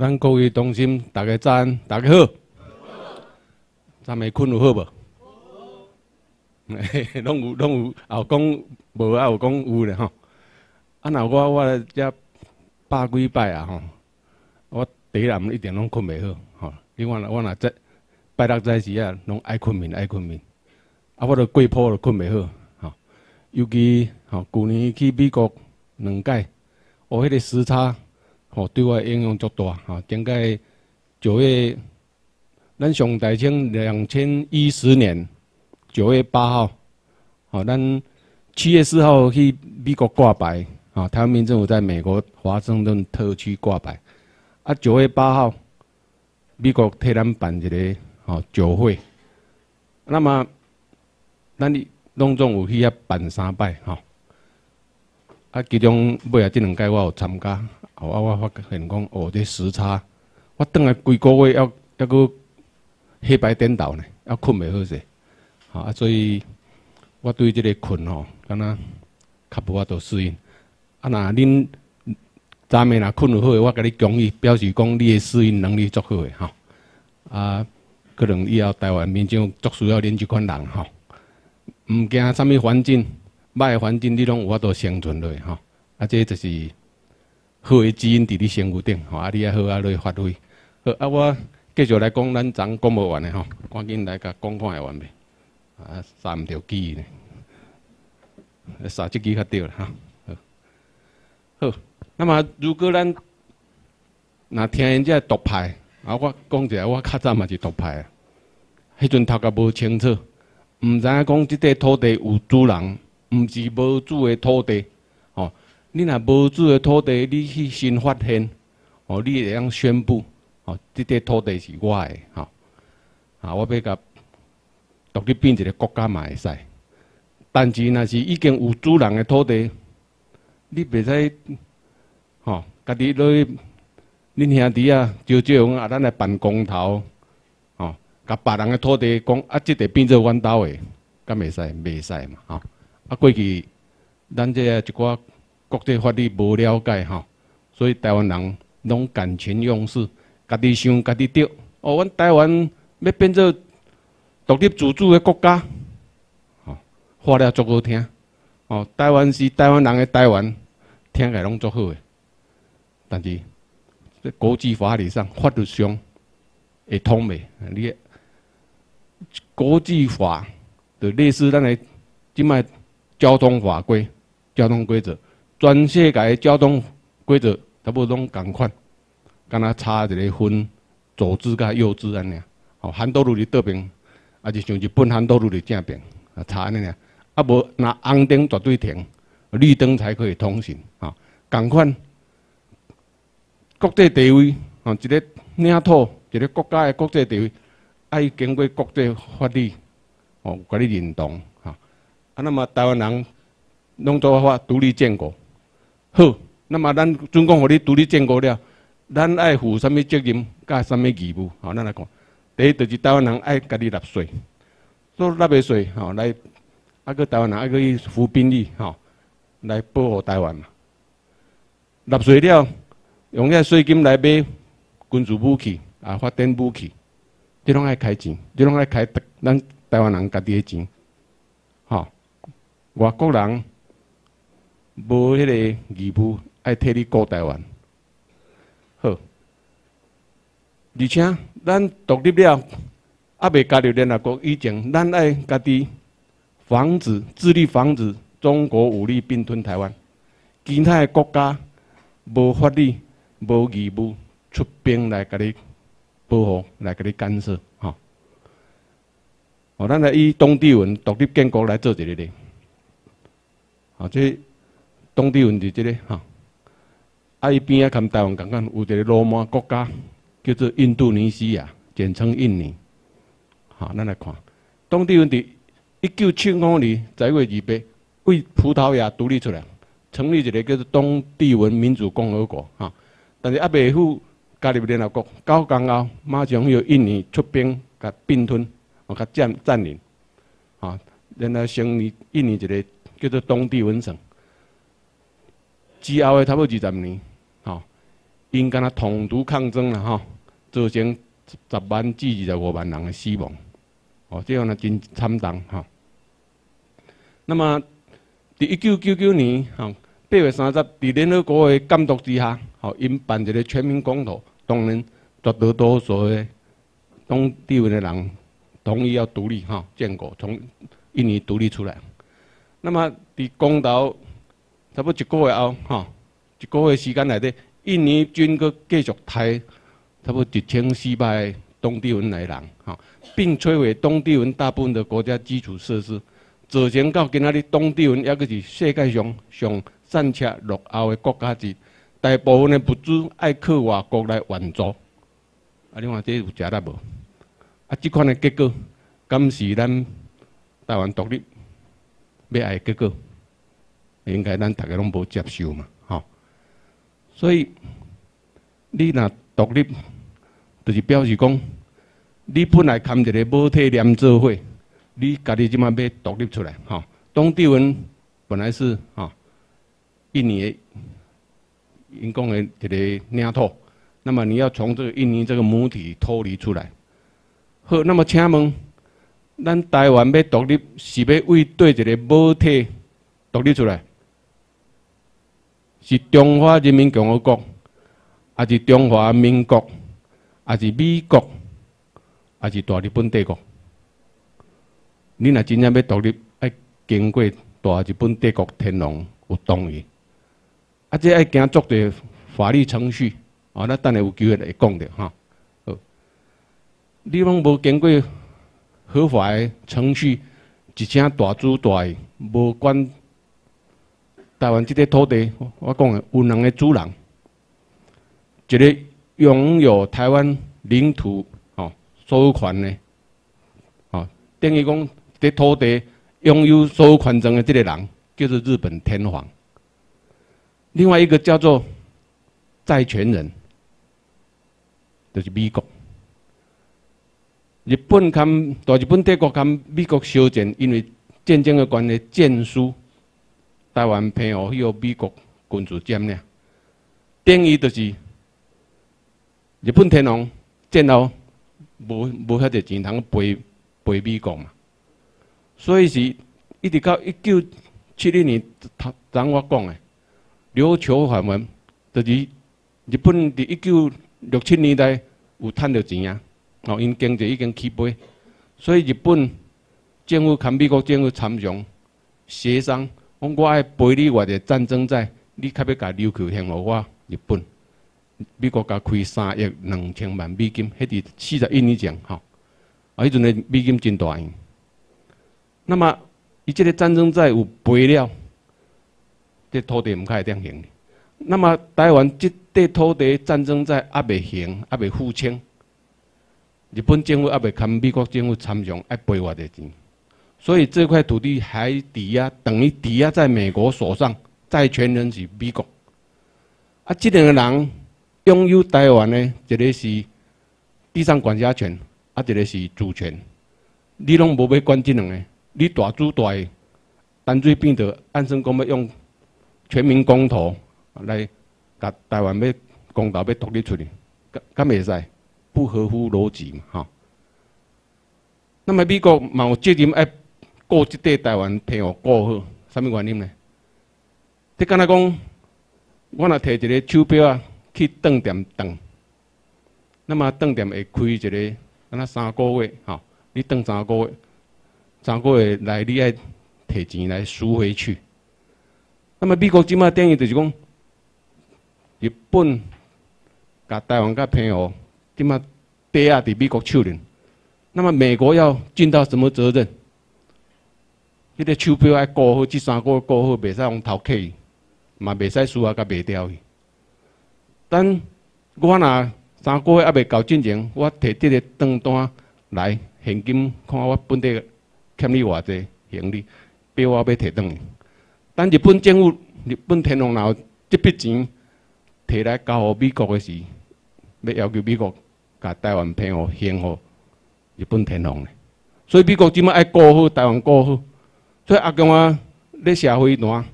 咱各位同心，大家早安，大家好。昨暝困有好无？嘿，拢有，拢有，也有讲无，也有讲有咧吼。啊，若我我遮百几摆啊吼，我第一暗一定拢困袂好吼。因为我若在拜六早时啊，拢爱困眠，爱困眠。啊，我着过坡都困袂好吼。尤其吼，旧年去美国两届，哦，迄个时差。吼，对我影响足大吼。顶个九月，咱上大清两千一十年九月八号，吼，咱七月四号去美国挂牌，吼，台湾民政府在美国华盛顿特区挂牌。啊，九月八号，美国替咱办一个吼酒会。那么，咱拢总有去遐办三摆吼。啊，其中尾啊，即两届我有参加。后，啊，我发现讲，哦，这时差，我等来几个月要要搁黑白颠倒呢，要困袂好势，啊，所以我对这个困吼，敢若较无法度适应。啊，那恁昨暝若困有好，我甲你恭喜，表示讲你的适应能力足好诶，吼。啊，可能以后台湾民众足需要恁即款人，吼。毋惊啥物环境，歹诶环境你拢有法度生存落，吼。啊，这就是。好诶基因伫你身躯顶，吼，啊，你啊好啊来发挥。好，啊，我继续来讲咱昨讲无完诶吼，赶紧来甲讲看会完未？啊，三条机呢，三只机较对啦，哈。好，那么如果咱若听人家独派，啊，我讲一下，我较早嘛是独派啊。迄阵头壳无清楚，毋知影讲即块土地有主人，毋是无主诶土地。吼你若无主的土地，你去新发现，哦，你会当宣布，哦，这块土地是我的，吼，啊，我要甲独立变一个国家嘛会使。但是若是已经有主人的土地，你袂使，吼，家己去，恁兄弟啊，招招啊，咱来办公头，吼，甲别人的土地讲，啊，即块变做阮兜的，敢袂使？袂使嘛，吼。啊，过去咱这一寡。国际法律无了解吼，所以台湾人拢感情用事，家己想家己对。哦，阮台湾要变做独立自主的国家，吼，话了足好听。哦，台湾是台湾人的台湾，听起来拢足好诶。但是在国际法理上、法律上会通未？你国际法的类似咱的即卖交通法规、交通规则。全世界交通规则差不多拢共款，敢若差一个分左支甲右支安尼。吼，韩道路伫倒边，啊，就像日本韩道路伫正边，啊，差安尼尔。啊，无那红灯绝对停，绿灯才可以通行。吼，共款国际地位，吼，一个领土，一个国家的国际地位，爱经过国际法律，吼，甲你认同。那么台湾人拢做话独立建国。好，那么咱中共互你独立建国了，咱爱负什么责任，甲什么义务？好，咱来讲。第一就是台湾人爱家己纳税，所纳的税，吼来，啊个台湾人爱去服兵役，吼来保护台湾嘛。纳税了，用遐税金来买军事武器，啊发展武器，这拢爱开钱，这拢爱开咱台湾人家己的钱，外国人。无迄个义务爱替你顾台湾，好，而且咱独立了，还未加入联合国以前，咱爱家己防止、致力防止中国武力并吞台湾。其他的国家无法律、无义务出兵来甲你保护、来甲你干涉，吼。哦，咱来以当地文独立建国来做一个例，啊，这。当地问题，即个哈，啊伊边啊，跟台湾共款，有一个罗马国家叫做印度尼西亚，简称印尼。好，咱来看，当地问题，一九七五年十月二八，为葡萄牙独立出来，成立一个叫做东帝汶民主共和国。哈，但是阿未赴加入联合国，九刚后马上由印尼出兵甲并吞，啊，甲占占领。啊，然后成立印尼一个叫做东帝汶省。之后诶，差不多二十年，吼，因敢若统独抗争啦吼，造成十万至二十五万人的死亡，哦，这样呢真惨重吼。那么，伫一九九九年吼八月三十，伫联合国的监督之下，吼因办一个全民公投，当然绝大多数的当地的人同意要独立吼，建国从印尼独立出来。那么伫公投差不多一个月后，吼一个月时间内底。印尼军阁继续台差不多一千四百东帝汶来人，哈，并摧毁东帝汶大部分的国家基础设施，造成到今仔日东帝汶也阁是世界上上战车落后的国家之，大部分的物资爱靠外国来援助，啊，你看这有食力无？啊，即款的结果，敢是咱台湾独立要爱结果？应该咱大家拢无接受嘛？吼所以，你若独立，就是表示讲，你本来含一个母体连做伙，你家己即马要独立出来，吼。东帝文本来是吼印尼的，因讲的一个领土，那么你要从这个印尼这个母体脱离出来。好，那么请问，咱台湾要独立，是要为对一个母体独立出来？是中华人民共和国，还是中华民国，还是美国，还是大日本帝国？你若真正要独立，要经过大日本帝国天皇有同意，啊，这要经足的法律程序，啊，那等下有机会来讲的哈。好，你拢无经过合法的程序，一声大主大意，无管。台湾这个土地，我讲的有两个主人，一个拥有台湾领土哦所有权的，哦等于讲这土地拥有所有权证的这个人，叫做日本天皇。另外一个叫做债权人，就是美国。日本跟大日本帝国跟美国相战，因为战争的关系，战输。台湾偏互迄个美国军事占领，等于就是日本天皇战后无无遐个钱通赔赔美国嘛，所以是一直到一九七零年，头当我讲的琉球繁文，就是日本伫一九六七年代有趁到钱啊，哦，因经济已经起飞，所以日本政府跟美国政府参详协商。讲我爱赔你偌个战争债，你较要甲琉球还互我日本？美国甲开三亿两千万美金，迄伫四十一年前吼，啊，迄阵的美金真大用。那么，伊即个战争债有赔了，这土地毋开会点行。那么，台湾即块土地战争债还未行，还未付清，日本政府还未跟美国政府参详，爱赔偌个钱。所以这块土地还抵押，等于抵押在美国手上，债权人是美国。啊，这两个人拥有台湾呢，一个是地上管辖权，啊，一个是主权。你拢无要管这两个，你大主大，干脆变得按生讲要用全民公投来，甲台湾要公投要独立出去，敢敢袂使？不合乎逻辑嘛，哈。那么美国嘛有责任爱。过即块台湾平互过好，啥物原因呢？你敢若讲，我若摕一个手表啊去当店当，那么当店会开一个，敢若三个月，吼，你当三个月，三个月来你爱摕钱来赎回去。那么美国即马等于就是讲，日本甲台湾甲平互，即马地啊伫美国手里，那么美国要尽到什么责任？迄个手表爱过好，即三个月过好，袂使用偷去，嘛袂使输啊，甲卖掉去。等我若三个月还袂到进前，我摕这个账单来现金，看我本地欠你偌济行李，表我要摕转去。等日本政府、日本天皇若这笔钱摕来交互美国的时，要要求美国甲台湾平互还互日本天皇的。所以美国即马爱过好台湾过好。所以阿公啊，咧社会端，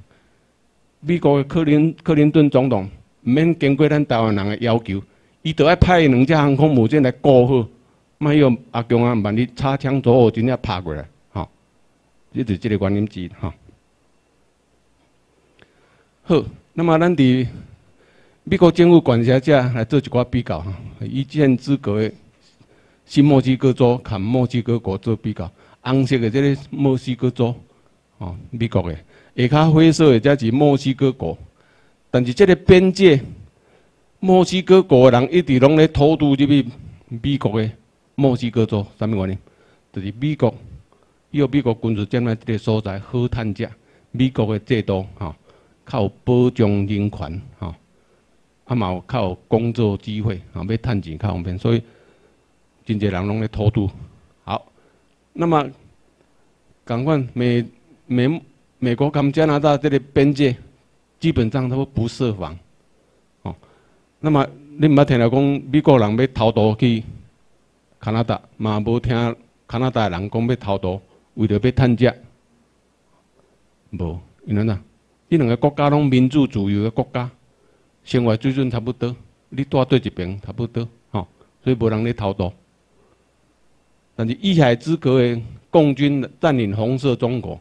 美国的克林克林顿总统免经过咱台湾人的要求，伊着爱派两只航空母舰来顾好，莫用阿强啊，万一擦枪走火，真正拍过来，吼，这是即个原因之一，吼。好，那么咱伫美国政府管辖下来做一寡比较，哈，以建资格的新墨西哥州和墨西哥国做比较，红色的这个墨西哥州，哦，美国的。下较灰色的则是墨西哥国，但是这个边界，墨西哥国的人一直拢咧偷渡入去美国的墨西哥州，啥物原因？就是美国，伊有美国军事建在这个所在好趁食，美国的制度吼，较有保障人权吼，啊嘛有较有工作机会啊，要趁钱较方便，所以真侪人拢咧偷渡。好，那么赶快美美。美国跟加拿大这个边界基本上都不设防，哦，那么你毋捌听到讲美国人要偷渡去加拿大，嘛无听加拿大人讲要偷渡，为着要趁食，无，因为哪？这两个国家拢民主自由的国家，生活水准差不多，你住对一边差不多，吼，所以无人咧偷渡。但是一海之隔的共军占领红色中国。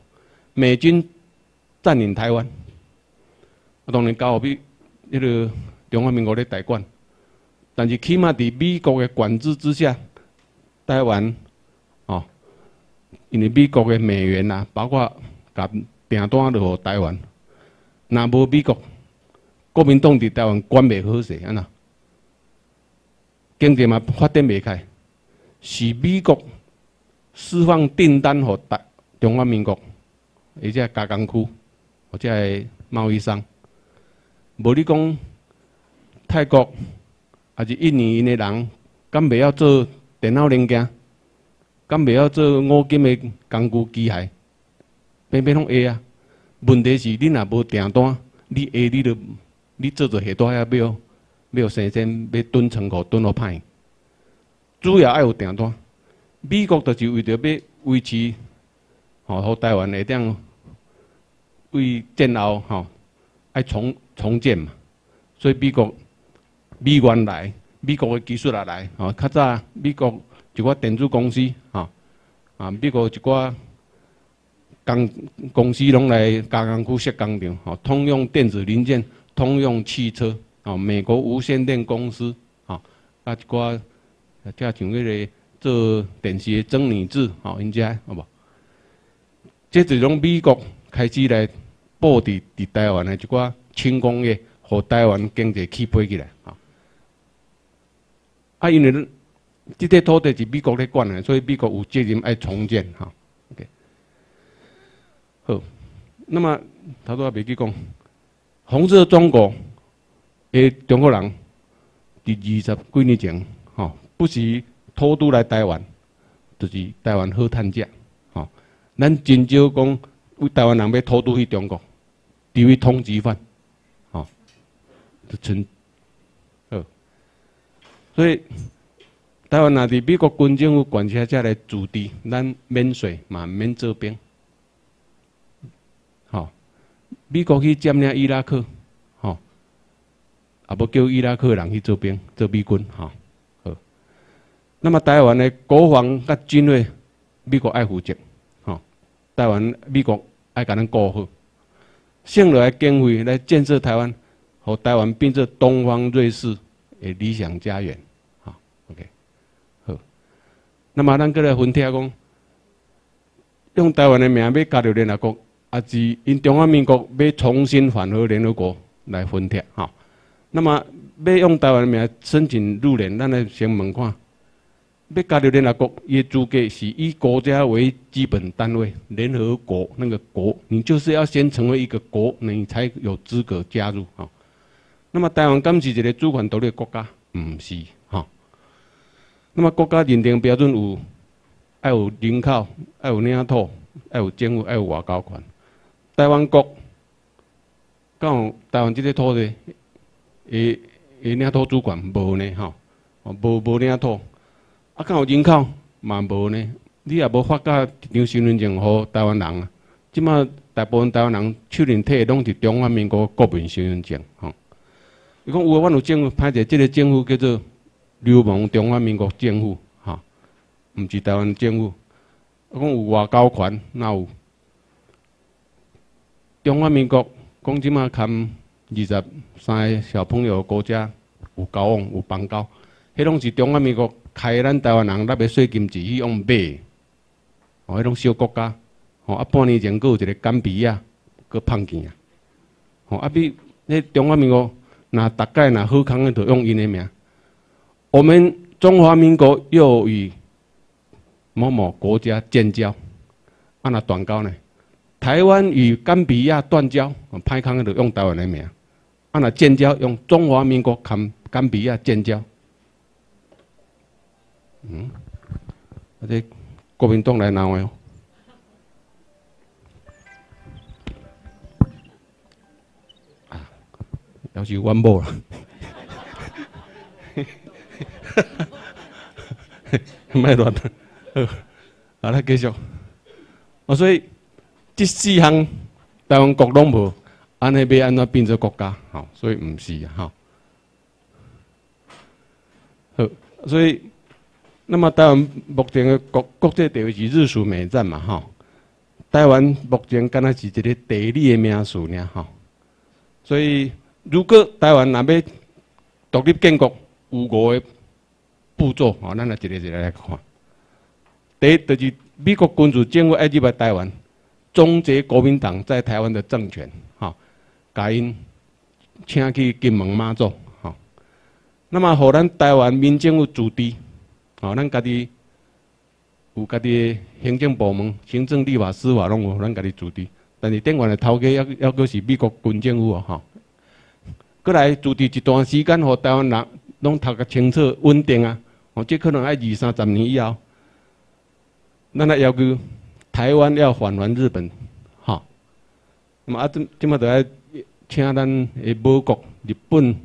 美军占领台湾，啊，当然交予迄个中华民国咧代管，但是起码伫美国的管制之下，台湾哦，因为美国的美元啊，包括甲订单落互台湾，若无美国国民党伫台湾管袂好势，安那经济嘛发展袂开，是美国释放订单互台中华民国。而且加工区，或者贸易商，无你讲泰国还是印尼因的人，敢袂晓做电脑零件，敢袂晓做五金诶工具机械，偏偏拢会啊。问题是你若无订单，你下你著你做做下大遐要要生产要蹲仓库蹲落歹。主要爱有订单，美国就是为着要维持。吼，互台湾下点为战后吼爱重重建嘛，所以美国美元来，美国的技术也来，吼较早美国一寡电子公司，吼啊美国一寡工公司拢来加工区设工厂，吼通用电子零件、通用汽车，哦美国无线电公司，哦啊一寡即像迄个做电视的曾女士，吼因遮好无？即是从美国开始来布置伫台湾的一寡轻工业，和台湾经济起飞起来。啊，啊，因为这块土地是美国咧管的，所以美国有责任爱重建。哈，OK，好。那么头拄也未去讲，红色中国的中国人，伫二十几年前，吼，不是偷渡来台湾，就是台湾好趁食。吼咱真少讲，为台湾人要偷渡去中国，成为通缉犯，吼，就存，好。所以台湾若伫美国军政府管辖下来驻地，咱免税嘛免做兵，吼。美国去占领伊拉克，吼，也无叫伊拉克人去做兵，做美军，吼，好。那么台湾的国防甲军队，美国爱负责。吼台湾美国爱甲咱顾好，省落来经费来建设台湾，和台湾变做东方瑞士的理想家园。好，OK，好。那么咱过来分析讲，用台湾的名要加入联合国，啊是因中华民国要重新返回联合国来分析？哈。那么要用台湾的名申请入联，咱来先问看。要加入联合国，伊资格是以国家为基本单位，联合国那个国，你就是要先成为一个国，你才有资格加入哈。那么台湾敢是一个主权独立国家？毋是哈。那么国家认定标准有，爱有人口，爱有领土，爱有政府，爱有外交权。台湾国，讲台湾这个土地，诶诶领土主权无呢吼，无无领土。啊，敢有人口嘛无呢？你也无发觉一张身份证互台湾人啊？即马大部分台湾人手里摕拢是中华民国国民身份证，吼。伊讲有啊，阮有政府，歹者即个政府叫做流氓中华民国政府，哈，毋是台湾政府。讲有外交权，哪有？中华民国讲即马含二十三个小朋友国家有交往有邦交，迄拢是中华民国开咱台湾人纳税金去用买，哦，迄种小国家，哦，啊，半年前佫有一个甘比亚，佫碰见啊，哦，啊，比迄中华民国。那大概那好康的都用因的名。我们中华民国又与某某国家建交，啊那断交呢？台湾与甘比亚断交，歹康的用台湾的名。啊那建交用中华民国跟甘比亚建交。嗯，啊这国民党来闹的。要是阮某啦，卖乱，好，好来继续。啊，所以即四项台湾国拢无，安尼要安怎变做国家？吼，所以毋是啊，吼。好，所以那么台湾目前的国国际地位是日属美战嘛，吼。台湾目前敢若是一个地理的名词尔，吼，所以。如果台湾若要独立建国，有五个步骤，吼，咱来一个一个来看。第一，就是美国军事政府爱入来台湾，终结国民党在台湾的政权，吼，甲因请去金门马祖，吼。那么，互咱台湾民政府主治，吼，咱家己有家己行政部门、行政、立法、司法拢有咱家己主地，但是电话的头家要要阁是美国军政府哦，吼。过来驻地一段时间，互台湾人拢读个清楚、稳定啊！哦，这可能要二三十年以后，咱来要求台湾要返还日本，哈。那么啊，这这么都要请咱的美国日本、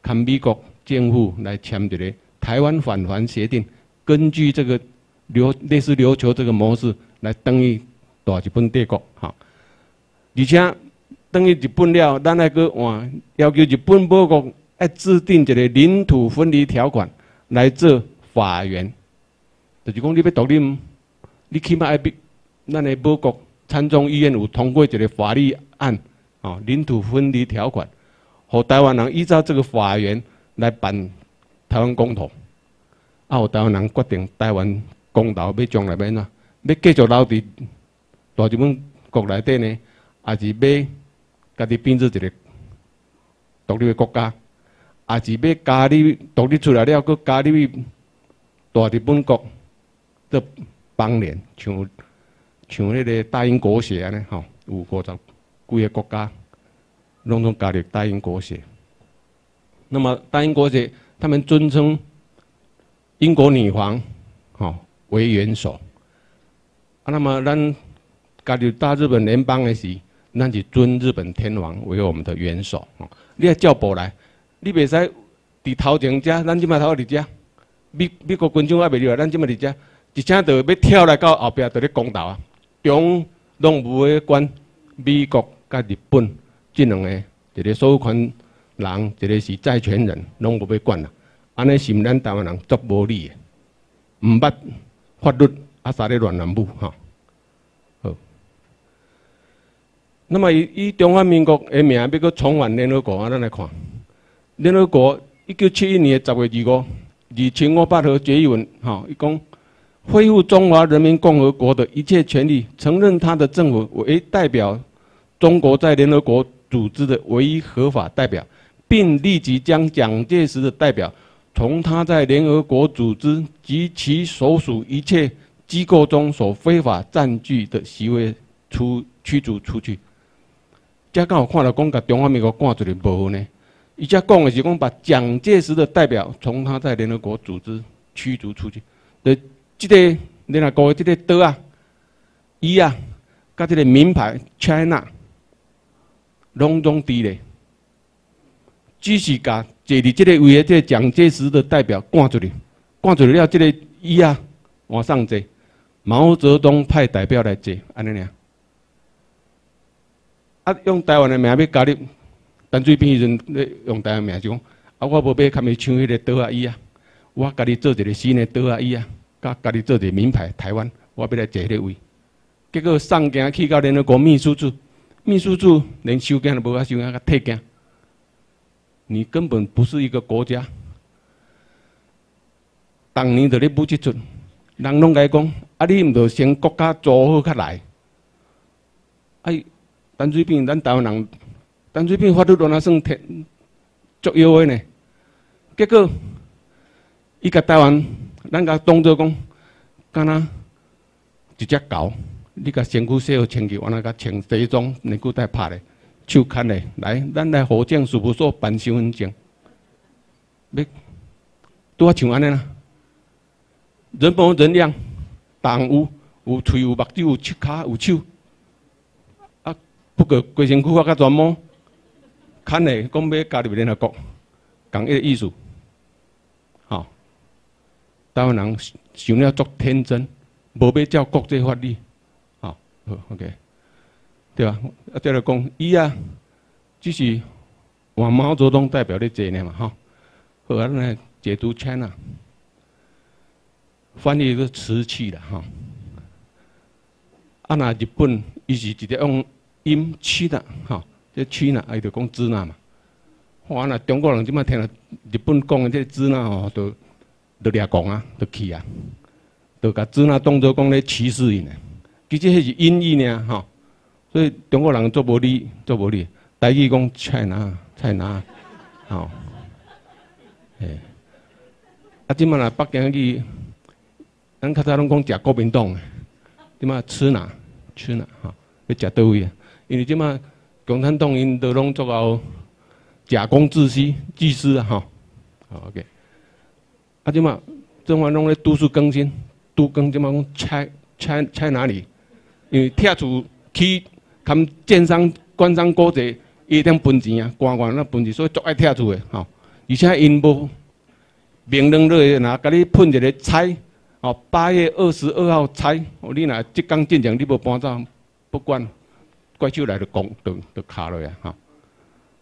跟美国政府来签一个台湾返还协定，根据这个琉类似琉球这个模式来等于大日本帝国，哈。而且。等于日本了，咱来个换要求日本美国要制定一个领土分离条款来做法源，就是讲你要独立，你起码要比咱的美国参众议院有通过一个法律案，哦，领土分离条款，和台湾人依照这个法源来办台湾公投，啊，有台湾人决定台湾公投要将来要怎，要继续留伫大日本国内底呢，还是要？家己变做一个独立的国家，也是要加入独立出来了，佮加入大日本国的邦联，像像迄个大英国协安尼吼，有五十几个国家拢总加入大英国协。那么大英国协，他们尊称英国女皇吼为元首。啊，那么咱加入大日本联邦的时，咱是尊日本天皇为我们的元首，哦，你要叫步来，你袂使伫头前遮，咱即摆头伫遮，美美国军长还袂入来，咱即摆伫遮，一请就要跳来到后壁，就咧公道啊，中拢无会管美国甲日本即两个一个所有权人，一个是债权人，拢无要管啦，安尼是毋咱台湾人足无理诶，毋捌法律啊，啥咧乱乱舞吼。那么以以中华民国的名要搁重返联合国啊，咱来看，联合国一九七一年十月二五，二千五百号决议文，哈，伊讲恢复中华人民共和国的一切权利，承认他的政府为代表中国在联合国组织的唯一合法代表，并立即将蒋介石的代表从他在联合国组织及其所属一切机构中所非法占据的席位出驱逐出去。遮刚好看到讲，甲中华民国赶出去无呢？伊遮讲的是讲，把蒋介石的代表从他在联合国组织驱逐出去。的这个联合国的这个刀啊，伊啊，甲这个名牌 China 拢拢低咧，只是甲坐伫这个位的即个蒋介石的代表赶出去，赶出去了，这个伊啊往上坐，毛泽东派代表来坐，安尼尔。啊，用台湾的名要加入陈水扁迄阵咧用台湾名就讲，啊，我无买较咪像迄个刀啊椅啊，我家己做一个新的刀啊椅啊，甲家己做一个名牌台湾，我要来坐迄个位。结果送件去到联合国秘书处，秘书处连收件都无法收，啊，退件。你根本不是一个国家。当年就咧补即出，人拢甲伊讲，啊，你毋着先国家做好较来。哎，陈水扁，咱台湾人，陈水扁法律都那算天足妖的呢。结果，伊甲台湾，咱甲当作讲，敢若一只狗。你甲身躯洗好清气，我那甲穿西装、内裤带拍咧，手牵咧，来，咱来火箭事务所办身份证。要拄啊像安尼啦，人模人样，动有有喙有目睭有七骹有手，啊，不过规身躯我甲全摸，牵咧讲要加入联合国，共一个意思，台湾人想了足天真，无要照国际法律。好，OK，对吧？啊，再来讲，伊啊，只是往毛泽东代表的这呢嘛，哈。好啊，呢解读 China，翻译一个瓷器的哈。啊，那日本伊是直接用音气的哈，这气呢，伊就讲支那嘛。哇，那中国人即马听了日本讲的这支那吼，都都掠讲啊，都气啊，都甲支那当作讲咧歧视伊呢。其实迄是音译呢，吼，所以中国人做无理，做无理。台语讲菜哪菜哪，吼，诶，啊，即满来北京去，咱较早拢讲食国民党诶，即满吃哪？吃哪，吼，要食倒位啊？因为即满共产党因都拢做到假公济私，济私啊，吼，好 OK。啊，即满中华拢咧都市更新，都更即嘛讲拆拆拆哪里？因为拆除去含建商、官商勾结，一定分钱啊，官员那分钱，所以足爱拆厝的吼。而且因无明令落拿甲你喷一个拆，哦，八月二十二号拆，哦，你若即工进程你无搬走，不管怪手来就讲，就就卡落呀，吼。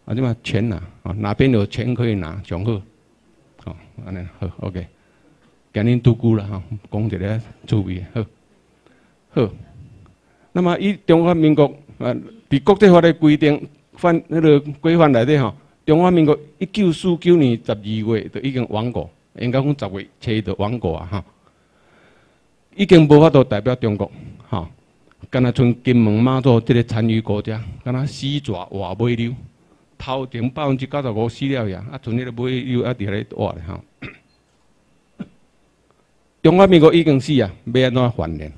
啊，即嘛钱呐，啊，哪边有钱可以拿，上好，哦，安尼好，OK，今日拄久了哈，讲一个趣味，好，好。那么，以中华民国啊，伫国际法的规定范那个规范内底吼，中华民国一九四九年十二月就已经亡国，应该讲十月初就亡国啊，哈，已经无法度代表中国，哈，敢若像金门、马祖这个参与国家，敢若死蛇活尾流，头前百分之九十五死了呀，啊，剩迄个尾流啊伫咧活咧哈。中华民国已经死啊，要安怎还原？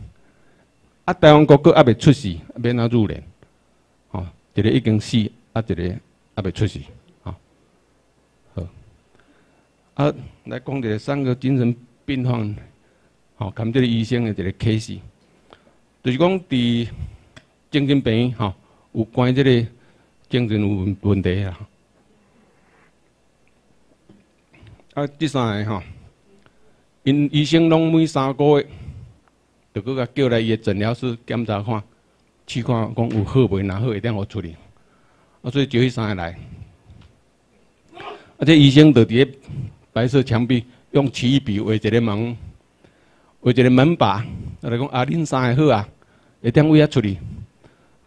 啊，台湾国歌还未出世，免哪入联？吼，一个已经死，啊，一个还未出世，吼，好。啊，来讲一个三个精神病患，吼，看这个医生的一个 case，就是讲伫精神病院，吼，有关这个精神有问题啊。啊，第三个吼，因医生拢每三个月。就搁甲叫来伊个诊疗室检查看，试看讲有好袂，若好会当互处理。啊，所以就迄三个来。啊，这医生就伫个白色墙壁用奇异笔画一个门，画一个门把。啊，来讲啊，恁三个好啊，会当为遐处理。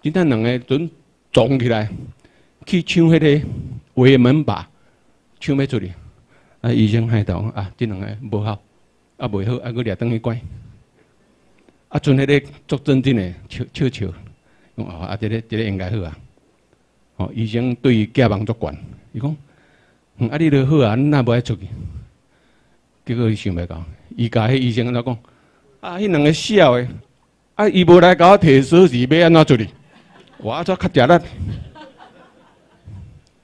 今天两个准撞起来，去抢迄个画个门把，抢要处理。啊，医生害到啊，这两个无好，啊袂好，啊搁掠倒去关。啊，像迄个做真正的笑笑笑，讲哦，啊，这个这个应该好啊。哦，医生对伊假望足悬，伊讲，嗯，啊，你都好啊，你哪无爱出去？结果伊想袂到，伊甲迄医生安怎讲？啊，迄两个笑诶，啊，伊无来甲我摕锁匙，要安怎出去？我则较食力。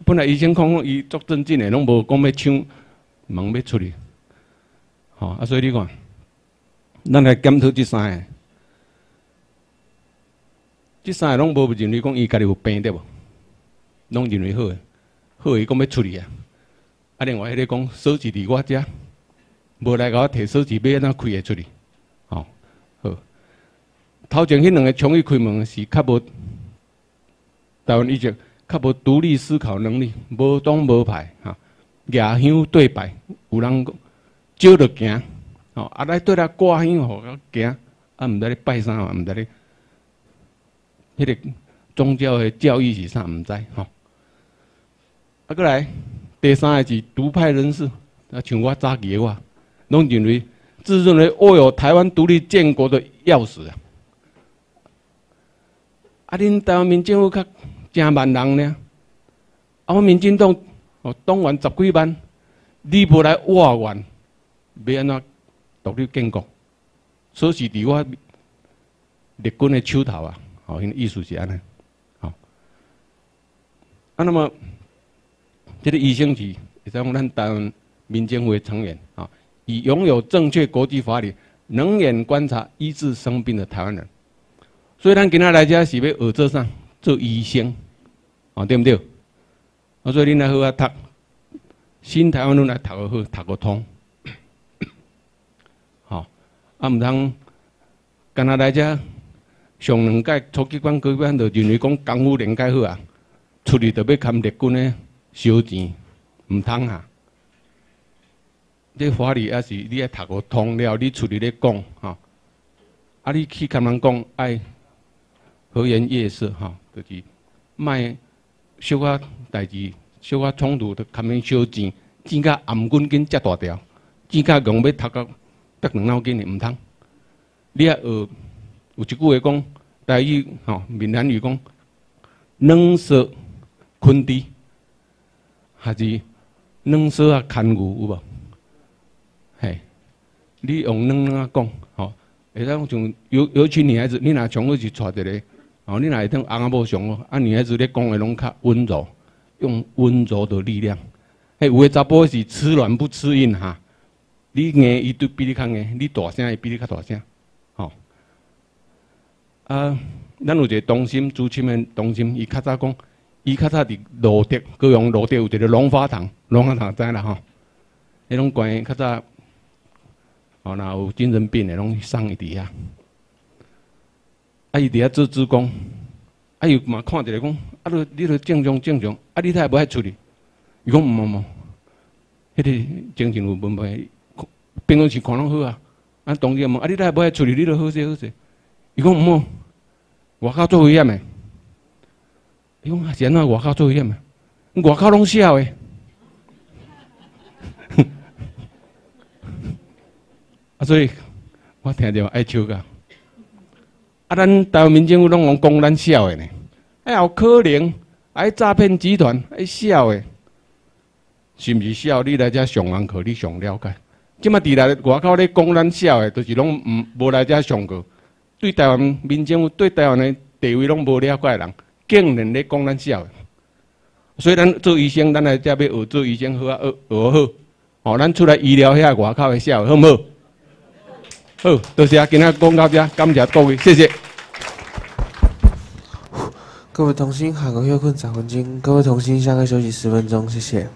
本来医生讲伊做真正的，拢无讲要抢门要出去。吼，啊，所以你看，咱来检讨这三个。即三个拢无认为讲伊家己有病对无？拢认为好，好伊讲要处理啊。啊，另外迄个讲手机伫我遮，无来甲我摕手机，要安怎开会出去？吼，好。头前迄两个冲去开门是较无台湾以前较无独立思考能力，无党无派，哈，牙香对拜，有人讲招着行，吼，啊来对来挂香互个行，啊毋知咧拜啥，毋知咧，迄个宗教的教义是啥，毋知吼。啊，过来第三个是独派人士，啊，像我早期我，拢认为自认为握有台湾独立建国的钥匙啊。啊，恁台湾民政府较正万人呢，啊，我民进党哦，党员十几万，你不来斡冤，要安怎独立建国？所是伫我立军的手头啊，哦，因意思是安尼，好。啊，那么。这个医生是，也是咱台湾民间会成员啊，以拥有正确国际法理、冷眼观察医治生病的台湾人，所以咱今仔来遮是要学做啥？做医生，啊对不对？我，所以恁来好啊读，新台湾拢来读个好，读个通，好，啊毋通，今仔来遮上两届初级关高班就认为讲功夫练解好啊，出去就要看日军呢。收钱毋通啊！这法律也是你爱读过通了，你出去咧讲吼，啊，你去甲人讲爱和颜悦色吼，就是卖小可代志、小可冲突，就看免小钱，钱甲颔棍紧遮大条，钱甲用要读到得两脑筋的毋通。你啊学有一句话讲，台语吼，闽南语讲，冷色昆地。还是软说啊，牵牛有无？嘿，你用软软啊讲，吼，会当像尤尤其女孩子，你若从过去带一个，哦，你若会当阿某上哦，啊，女孩子咧讲的拢较温柔，用温柔的力量。嘿，有的查甫是吃软不吃硬哈，你硬伊都比你较硬，你大声伊比你较大声，吼。啊，咱有一个同心朱清的同心，伊较早讲。伊较早伫罗德，高雄罗德有一个龙发堂，龙发堂知啦吼。迄种关较早，哦，若有精神病的拢送伊伫遐。啊，伊伫遐做主公，啊，伊嘛看着咧讲，啊，你你著正常正常，啊，你太无爱处理。伊讲毋毋毋，迄个精神有问题，平常时看拢好啊。啊，当时问，啊，你太无爱处理，你著好势好势。伊讲毋好，外口做危险的。伊讲是安怎外口做危险诶？外口拢笑诶，啊，所以我听着爱笑个。咱台湾民政府拢讲讲咱笑的呢，哎有可能，哎诈骗集团哎笑的，是毋是笑？你来遮上完课，你上了解。即马伫来外口咧讲咱笑诶，就是拢毋无来遮上课，对台湾民政府对台湾的地位拢无了解的人。竟然咧讲咱笑，所以咱做医生，咱来遮要学做医生好啊，学学好。哦，咱出来医疗遐外口的笑，好唔好？好，多谢今仔讲到遮，感谢各位，谢谢。各位同心，下个休困十分钟。各位同心，下课休息十分钟，谢谢。